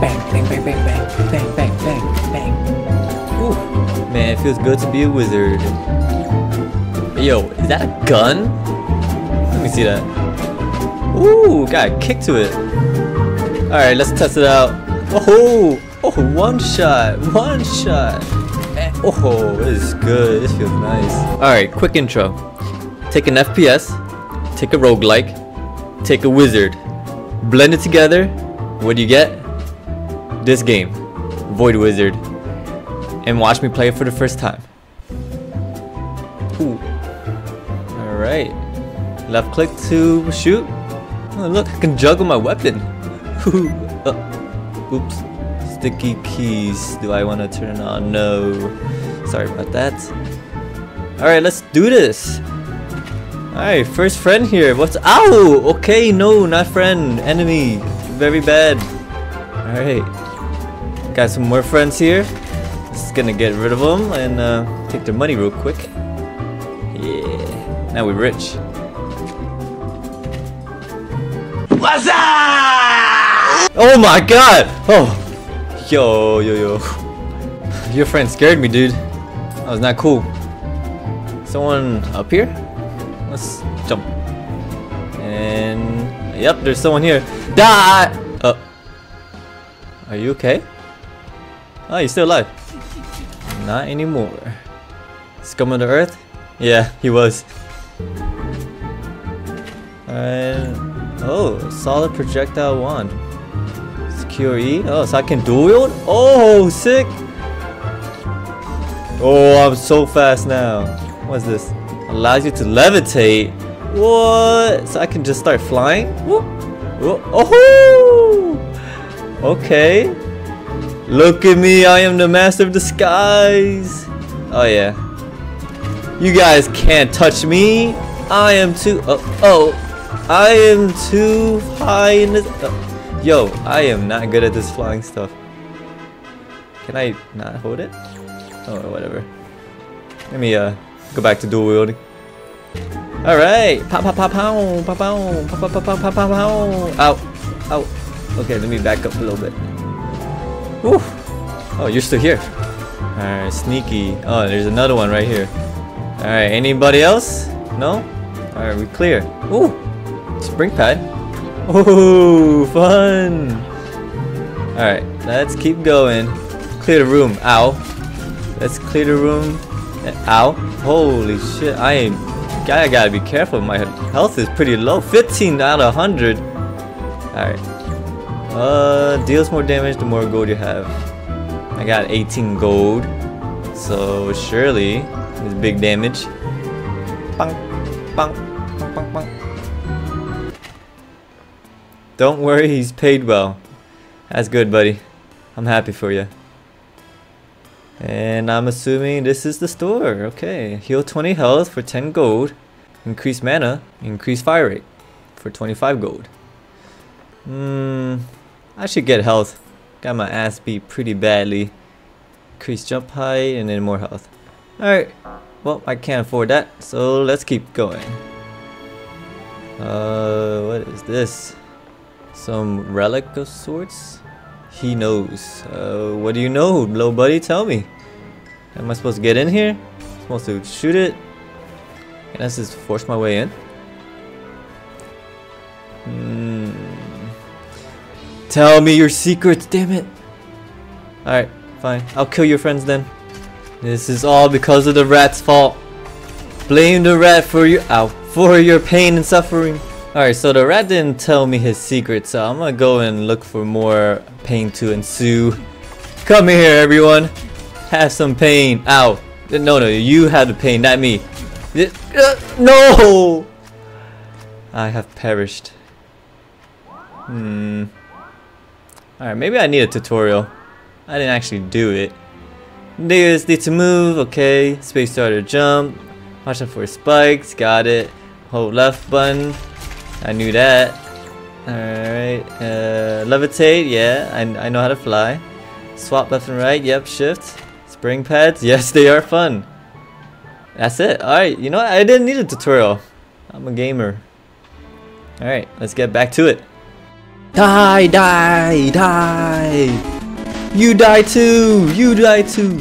Bang, bang, bang, bang, bang, bang, bang, bang, bang. Ooh. Man, it feels good to be a wizard. Yo, is that a gun? Let me see that. Ooh, got a kick to it. Alright, let's test it out. Oh, oh, one shot, one shot. Eh, Oh, this is good. This feels nice. Alright, quick intro. Take an FPS, take a roguelike, take a wizard, blend it together. What do you get? This game, Void Wizard. And watch me play it for the first time. Ooh. Alright. Left click to shoot. Oh, look, I can juggle my weapon. Uh, oops. Sticky keys. Do I want to turn it on? No. Sorry about that. Alright, let's do this. Alright, first friend here. What's. Ow! Okay, no, not friend. Enemy. Very bad. Alright. Got some more friends here. Just gonna get rid of them and uh, take their money real quick. Yeah. Now we're rich. What's up? Oh my god! Oh! Yo, yo, yo. Your friend scared me, dude. That was not cool. Someone up here? Let's jump. And... Yep, there's someone here. Die! Uh, are you okay? Oh, you're still alive. Not anymore. Scum of the earth? Yeah, he was. And oh, solid projectile wand. Secure E. Oh, so I can dual wield? Oh, sick! Oh, I'm so fast now. What's this? Allows you to levitate. What? So I can just start flying? Whoop. Whoop. Oh! Okay. Look at me, I am the master of the skies. Oh yeah. You guys can't touch me. I am too. Oh, oh. I am too high in this. oh. Yo, I am not good at this flying stuff. Can I not hold it? Oh, whatever. Let me uh go back to dual wielding. All right. Pow pow pow pow pow pow pow pow pow pow pow pow. Ow, ow. Okay, let me back up a little bit. Oh, you're still here. Alright, sneaky. Oh, there's another one right here. Alright, anybody else? No? Alright, we clear. Ooh! Spring pad. Ooh, fun! Alright, let's keep going. Clear the room. Ow. Let's clear the room. Ow. Holy shit, I ain't... I gotta be careful. My health is pretty low. 15 out of 100. Alright. Uh, deals more damage the more gold you have. I got 18 gold, so surely it's big damage. Don't worry, he's paid well. That's good, buddy. I'm happy for you. And I'm assuming this is the store. Okay, heal 20 health for 10 gold. Increase mana, increase fire rate for 25 gold. Hmm. I should get health. Got my ass beat pretty badly. Increase jump height and then more health. Alright. Well, I can't afford that, so let's keep going. Uh, what is this? Some relic of sorts? He knows. Uh, what do you know, little buddy? Tell me. Am I supposed to get in here? Supposed to shoot it? And let's just force my way in. Hmm. Tell me your secrets, damn it. Alright, fine. I'll kill your friends then. This is all because of the rat's fault. Blame the rat for your ow, for your pain and suffering. Alright, so the rat didn't tell me his secret, so I'm gonna go and look for more pain to ensue. Come here, everyone. Have some pain. Ow. No, no, you have the pain, not me. Uh, No! I have perished. Hmm. Alright, maybe I need a tutorial. I didn't actually do it. Niggas need to move, okay. Space starter jump. Watch out for spikes, got it. Hold left button. I knew that. Alright. Uh, levitate, yeah, I, I know how to fly. Swap left and right, yep, shift. Spring pads, yes, they are fun. That's it. Alright, you know what? I didn't need a tutorial. I'm a gamer. Alright, let's get back to it. Die, die, die! You die too! You die too!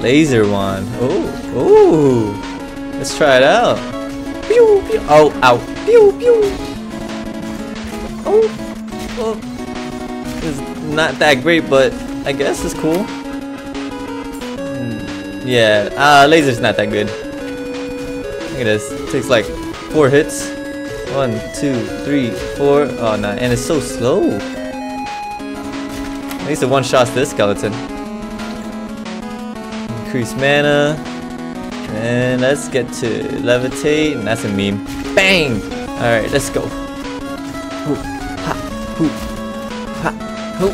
Laser one. Oh, oh! Let's try it out. Pew, pew. Oh, ow. Pew, pew. Oh, oh. It's not that great, but I guess it's cool. Hmm, Yeah, uh, laser's not that good. Look at this. It takes like four hits. One, two, three, four. Oh no, and it's so slow. At least it one shots this skeleton. Increase mana. And let's get to levitate, and that's a meme. Bang! Alright, let's go. Hoo, ha, hoo, ha, hoo.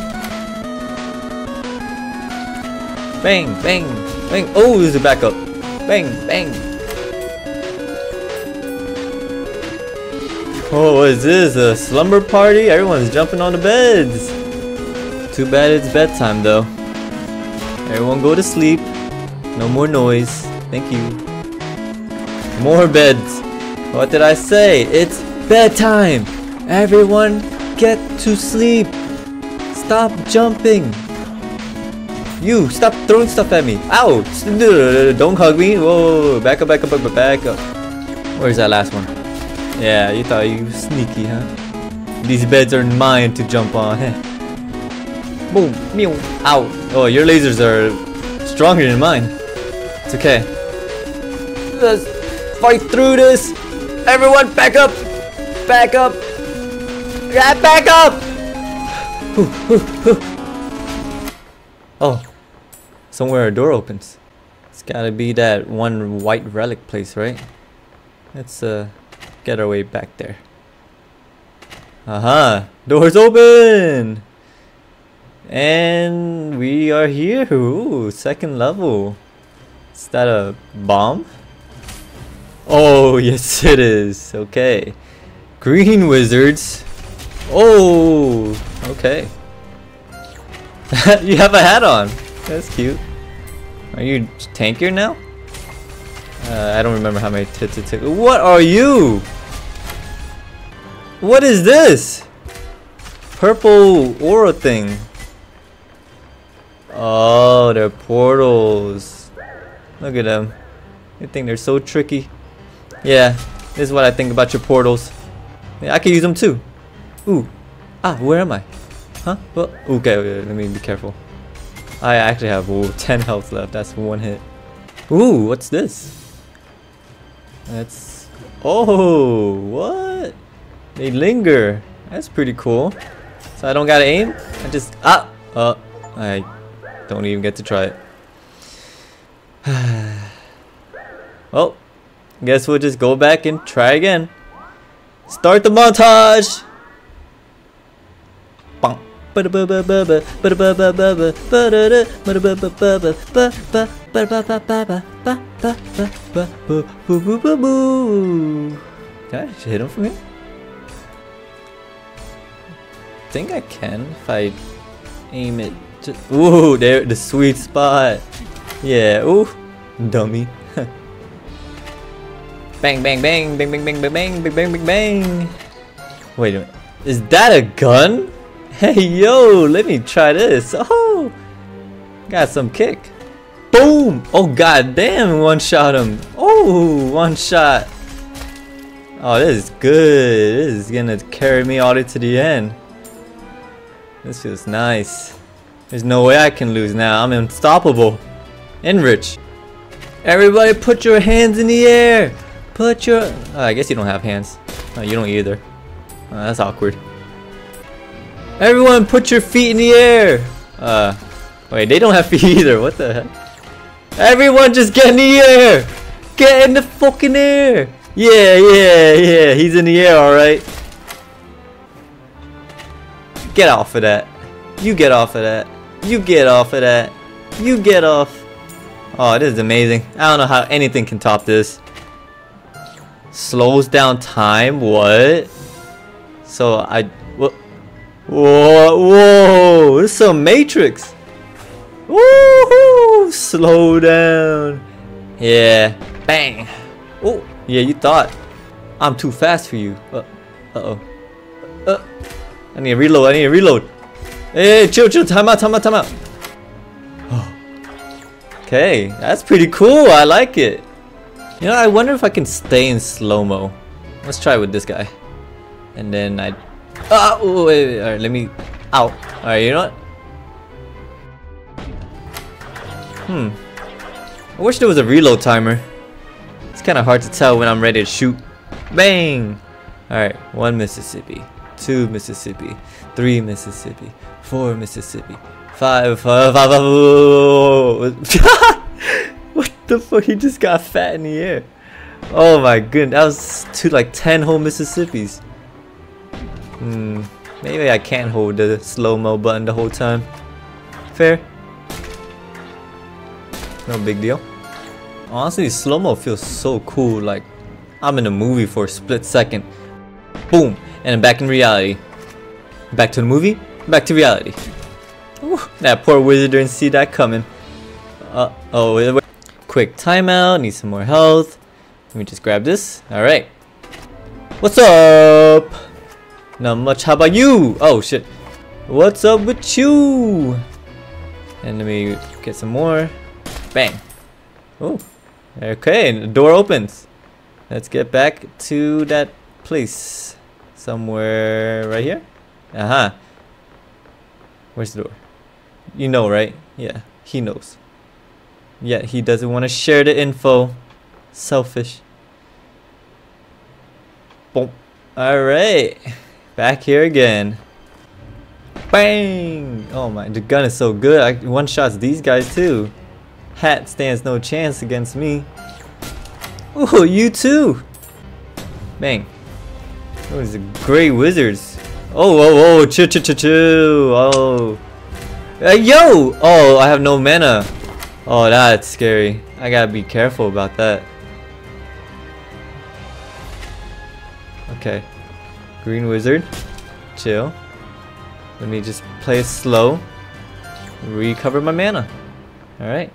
Bang, bang, bang. Oh, there's a backup. Bang, bang. Oh, what is this? A slumber party? Everyone's jumping on the beds. Too bad it's bedtime though. Everyone go to sleep. No more noise. Thank you. More beds. What did I say? It's bedtime. Everyone get to sleep. Stop jumping. You stop throwing stuff at me. Ow! Don't hug me. Whoa! Back up, back up, back up, back up. Where's that last one? Yeah, you thought you were sneaky, huh? These beds are mine to jump on. Boom! Meow! Ow! Oh, your lasers are stronger than mine. It's okay. Let's fight through this. Everyone, back up! Back up! Yeah, back up! Oh, somewhere a door opens. It's gotta be that one white relic place, right? Let's uh get our way back there. Aha! Doors open! And we are here. Ooh, second level. Is that a bomb? Oh, yes it is. Okay. Green wizards. Oh, okay. you have a hat on. That's cute. Are you tankier now? Uh, I don't remember how many tits it took. What are you? What is this? Purple aura thing. Oh, they're portals. Look at them. You think they're so tricky? Yeah, this is what I think about your portals. Yeah, I can use them too. Ooh. Ah, where am I? Huh? Well, okay, okay, let me be careful. I actually have ooh, 10 health left. That's one hit. Ooh, what's this? That's... Oh, what? They linger. That's pretty cool. So I don't gotta aim? I just... Ah! Uh, I don't even get to try it. well, guess we'll just go back and try again. Start the montage! Can I hit him from here? Think I can if I aim it. Just, ooh, there, the sweet spot. Yeah, ooh, dummy. bang, bang, bang, bang, bang, bang, bang, bang, bang, bang, bang, bang. Wait a minute. Is that a gun? Hey, yo, let me try this. Oh, got some kick. Boom! Oh, god damn, one shot him. Oh, one shot. Oh, this is good. This is gonna carry me all the way to the end. This feels nice. There's no way I can lose now. I'm unstoppable. Enrich. Everybody put your hands in the air. Put your... Oh, I guess you don't have hands. Oh, you don't either. Oh, that's awkward. Everyone put your feet in the air. Uh, wait, they don't have feet either. What the heck? Everyone just get in the air. Get in the fucking air. Yeah, yeah, yeah. He's in the air, alright. Get off of that. You get off of that. You get off of that. You get off. Oh, this is amazing. I don't know how anything can top this. Slows down time? What? So I... What? Whoa, whoa, this is a Matrix. Woohoo! Slow down. Yeah. Bang. Oh, yeah, you thought. I'm too fast for you. Uh, uh-oh. Uh, I need to reload. I need to reload. Hey, chill, chill. Time out, time out, time out. Okay, that's pretty cool. I like it. You know, I wonder if I can stay in slow-mo. Let's try with this guy. And then I... Ah, oh, wait, wait, alright, let me... Ow. Alright, you know what? Hmm. I wish there was a reload timer. It's kind of hard to tell when I'm ready to shoot. Bang! Alright, one Mississippi. Two Mississippi. Three Mississippi. Four Mississippi. Five, five, five, five. what the fuck? He just got fat in the air. Oh my goodness, that was two like ten whole Mississippis. Hmm, maybe I can't hold the slow-mo button the whole time. Fair. No big deal. Honestly, slow-mo feels so cool, like I'm in a movie for a split second. Boom, and I'm back in reality. Back to the movie, back to reality. Ooh, that poor wizard didn't see that coming. Uh oh, quick timeout. Need some more health. Let me just grab this. All right. What's up? Not much. How about you? Oh shit. What's up with you? And let me get some more. Bang. Oh. Okay, the door opens. Let's get back to that place. Somewhere right here. Uh huh. Where's the door? You know, right? Yeah, he knows. Yet he doesn't want to share the info. Selfish. Boom. Alright. Back here again. Bang! Oh my, the gun is so good. I one shots these guys too. Hat stands no chance against me. Oh, you too! Bang. Those are great wizards. Oh, oh, oh, chill, chill, chill, chill. Oh. Uh, yo! Oh, I have no mana. Oh, that's scary. I gotta be careful about that. Okay. Green wizard. Chill. Let me just play slow. Recover my mana. Alright.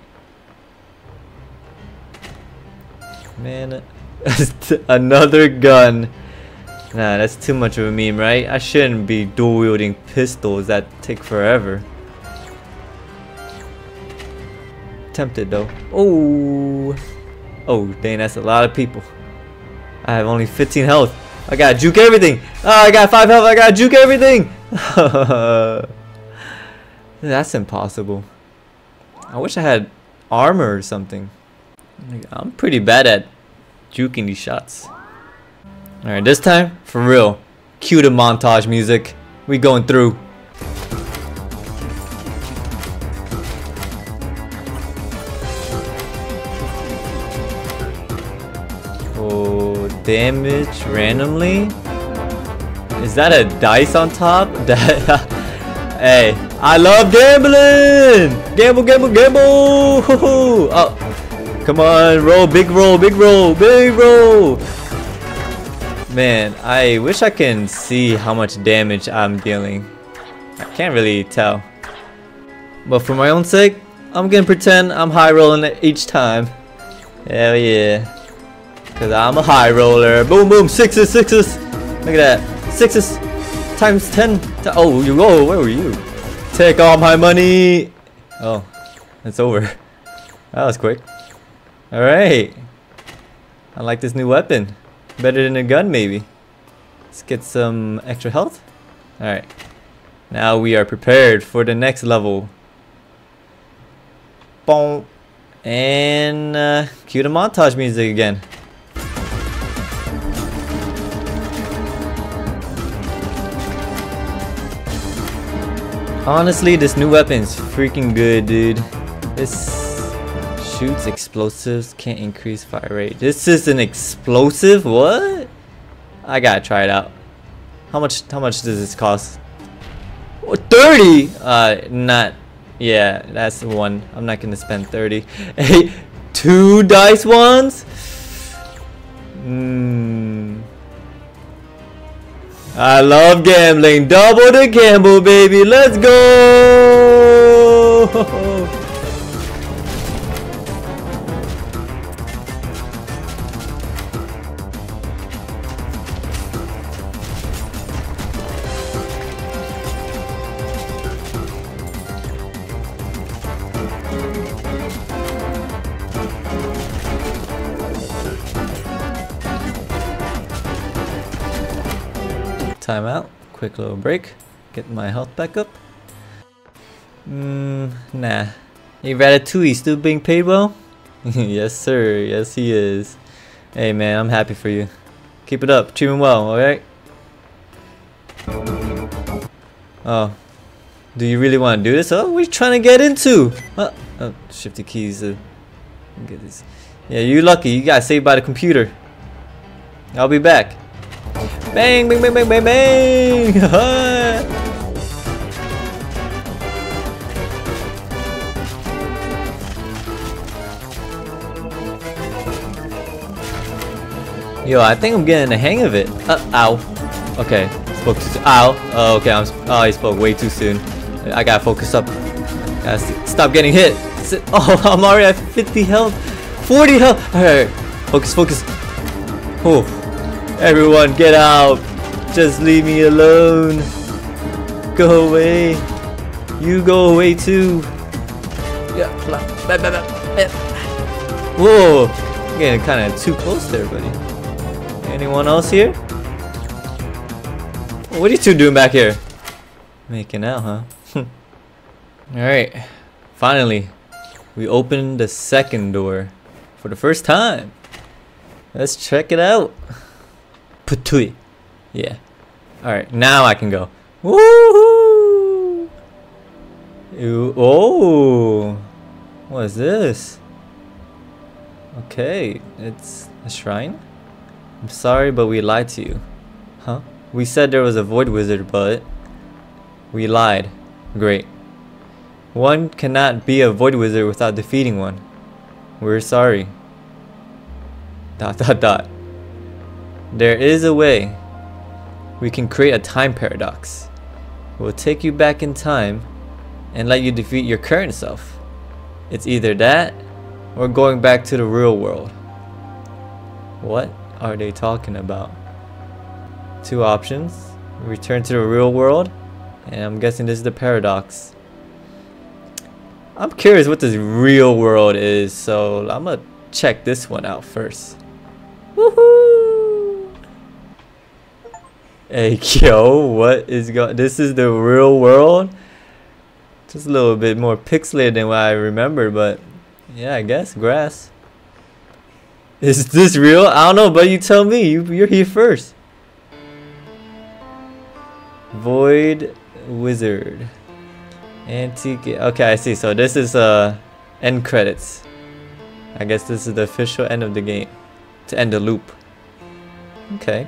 Mana. Another gun. Nah, that's too much of a meme, right? I shouldn't be dual wielding pistols that take forever. Tempted though. Oh, oh, dang, that's a lot of people. I have only 15 health. I got juke everything. Oh, I got 5 health. I got juke everything. that's impossible. I wish I had armor or something. I'm pretty bad at juking these shots. Alright, this time, for real. Cue the montage music. We going through. Oh, damage randomly? Is that a dice on top? hey, I love gambling! Gamble, gamble, gamble! Oh, come on, roll, big roll, big roll, big roll! Man, I wish I can see how much damage I'm dealing. I can't really tell. But for my own sake, I'm gonna pretend I'm high rolling it each time. Hell yeah. Because I'm a high roller. Boom, boom. Sixes, sixes. Look at that. Sixes times ten. Oh, you go. Where were you? Take all my money. Oh, it's over. That was quick. Alright. I like this new weapon. Better than a gun, maybe. Let's get some extra health. Alright. Now we are prepared for the next level. Boom. And uh, cue the montage music again. Honestly, this new weapon is freaking good, dude. This shoots explosives, can't increase fire rate. This is an explosive? What? I gotta try it out. How much how much does this cost? Oh, 30! Uh, not... Yeah, that's the one. I'm not gonna spend 30. Hey, two dice ones? Hmm... I love gambling. Double the gamble, baby. Let's go! Time out. Quick little break. Get my health back up. Mmm, nah. Hey, Ratatouille still being paid well? yes, sir. Yes, he is. Hey, man, I'm happy for you. Keep it up. Treat him well, alright? Oh. Do you really want to do this? Oh, what are you trying to get into? Oh, oh shift the keys to get this. Yeah, you're lucky. You got saved by the computer. I'll be back. Bang, bang, bang, bang, bang, bang! Yo, I think I'm getting the hang of it. Uh, ow. Okay, spoke too soon. Ow. Oh, okay, I'm. Oh, he spoke way too soon. I gotta focus up. Gotta stop getting hit. Oh, I'm already at 50 health. 40 health. Alright, focus, focus. Oh, everyone, get out. Just leave me alone. Go away. You go away too. Yeah. Whoa, getting kind of too close there, buddy. Anyone else here? What are you two doing back here? Making out, huh? Alright. Finally. We opened the second door. For the first time. Let's check it out. Putui. Yeah. Alright, now I can go. Woohoo! Oh! What is this? Okay, it's a shrine? I'm sorry, but we lied to you. Huh? We said there was a void wizard, but we lied. Great. One cannot be a void wizard without defeating one. We're sorry. Dot dot dot. There is a way. We can create a time paradox. We'll take you back in time and let you defeat your current self. It's either that or going back to the real world. What? are they talking about? Two options. Return to the real world. And I'm guessing this is the paradox. I'm curious what this real world is, so I'm gonna check this one out first. Woohoo! Hey yo, what is going this is the real world? Just a little bit more pixelated than what I remember, but yeah, I guess grass. Is this real? I don't know, but you tell me. You, you're here first. Void Wizard. Antique. Okay, I see. So this is uh end credits. I guess this is the official end of the game. To end the loop. Okay.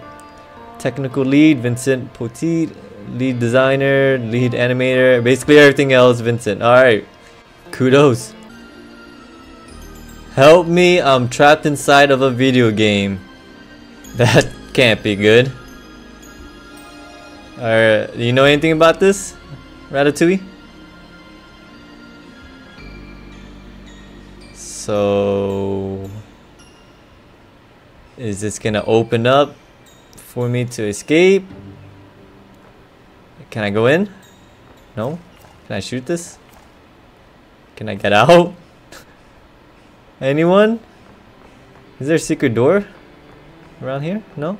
Technical lead, Vincent Poteet. Lead designer, lead animator. Basically everything else, Vincent. Alright. Kudos. Help me, I'm trapped inside of a video game. That can't be good. Alright, do you know anything about this? Ratatouille? So... Is this gonna open up for me to escape? Can I go in? No? Can I shoot this? Can I get out? Anyone? Is there a secret door around here? No?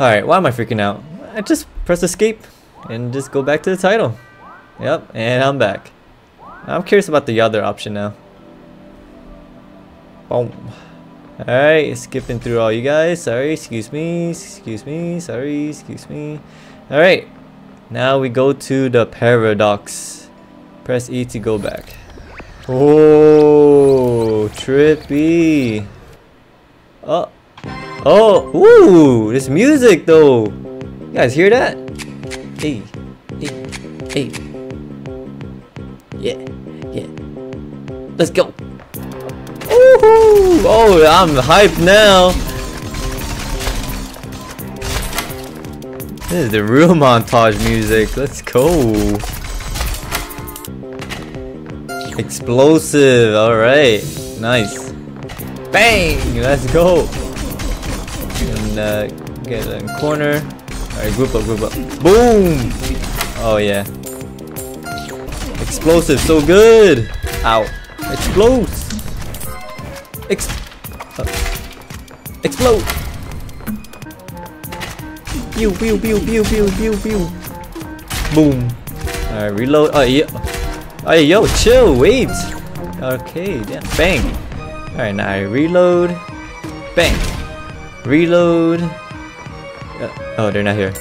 Alright, why am I freaking out? I just press escape and just go back to the title. Yep, and I'm back. I'm curious about the other option now. Boom. Alright, skipping through all you guys. Sorry, excuse me, excuse me, sorry, excuse me. Alright, now we go to the paradox. Press E to go back. Oh, trippy. Oh, oh, ooh, this music though. You guys hear that? Hey, hey, hey. Yeah, yeah. Let's go. Oh, I'm hyped now. This is the real montage music. Let's go. Explosive, alright. Nice. Bang! Let's go! And uh, get in corner. Alright, group up, group up. Boom! Oh yeah. Explosive, so good! Ow. Explode! Ex uh. Explode! Pew, pew, pew, pew, pew, pew, pew. Boom. Alright, reload. Oh, yeah. Oh, yo, chill, wait. Okay, yeah, bang. Alright, now I reload. Bang. Reload. Uh, oh, they're not here.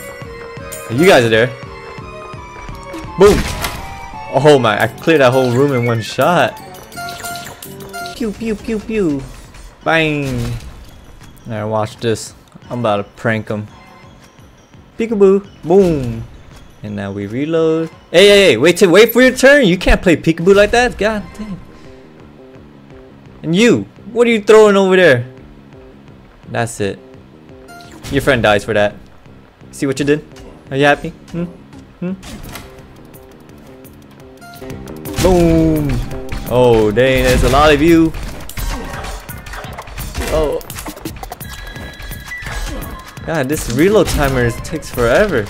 You guys are there. Boom. Oh my, I cleared that whole room in one shot. Pew, pew, pew, pew. Bang. Alright, watch this. I'm about to prank him. Peekaboo. Boom. And now we reload. Hey, hey, hey, wait to wait for your turn. You can't play peekaboo like that. God damn. And you, what are you throwing over there? That's it. Your friend dies for that. See what you did? Are you happy? Hmm? Hmm? Boom! Oh, dang, there's a lot of you. Oh. God, this reload timer takes forever.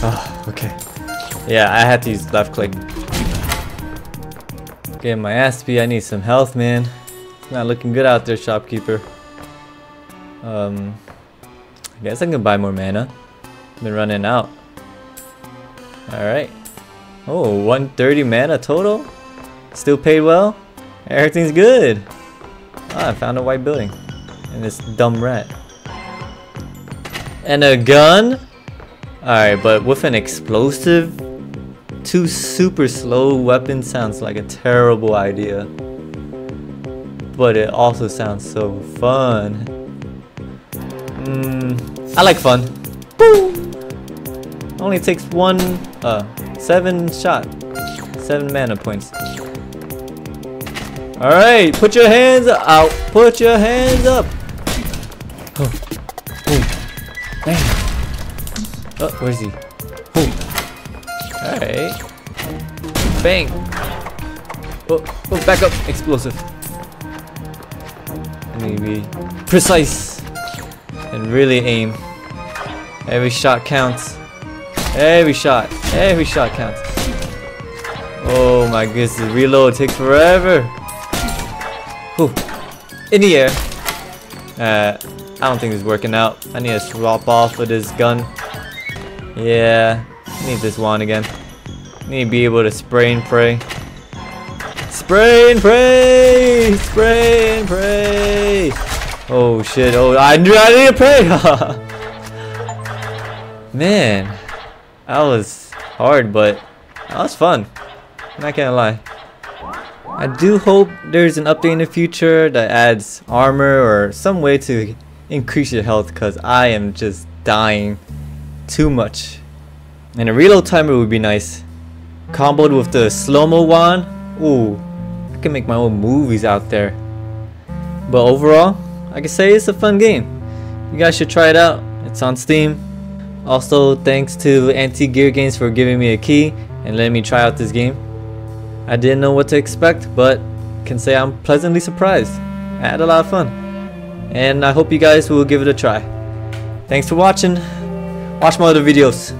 Oh, okay. Yeah, I had to use left click. Getting my ass beat, I need some health, man. It's not looking good out there, shopkeeper. Um, I guess I can buy more mana. Been running out. Alright. Oh, 130 mana total? Still paid well? Everything's good. Ah, I found a white building. And this dumb rat. And a gun? Alright, but with an explosive? Two super slow weapons sounds like a terrible idea. But it also sounds so fun. Mmm, I like fun. Boom! Only takes one, uh, seven shot. Seven mana points. Alright, put your hands out. Put your hands up. Oh, boom. Bang. Oh, where's he? Boom. Alright. Bang. Oh, oh, back up. Explosive. Maybe precise. And really aim. Every shot counts. Every shot. Every shot counts. Oh my goodness, the reload takes forever. Whew. In the air. Uh, I don't think it's working out. I need to swap off of this gun. Yeah, need this one again. Need to be able to spray and pray. Spray and pray! Spray and pray! Oh shit, oh, I knew I need to pray! Man, that was hard, but that was fun. Not gonna lie. I do hope there's an update in the future that adds armor or some way to increase your health because I am just dying too much. And a reload timer would be nice. Comboed with the slow-mo wand, ooh, I can make my own movies out there. But overall, I can say it's a fun game. You guys should try it out. It's on Steam. Also, thanks to Anti-Gear Games for giving me a key and letting me try out this game. I didn't know what to expect, but can say I'm pleasantly surprised. I had a lot of fun. And I hope you guys will give it a try. Thanks for watching. Watch my other videos.